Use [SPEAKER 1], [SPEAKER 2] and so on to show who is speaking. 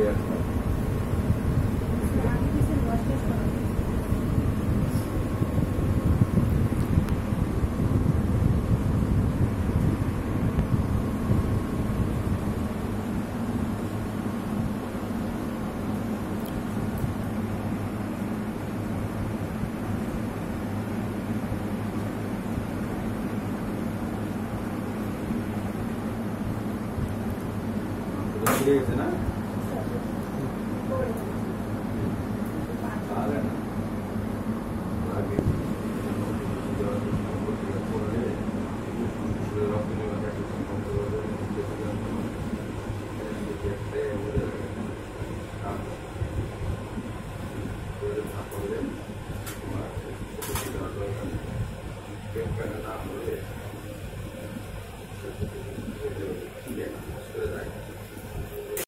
[SPEAKER 1] गया create na 给你干到大活点这是这是这是这了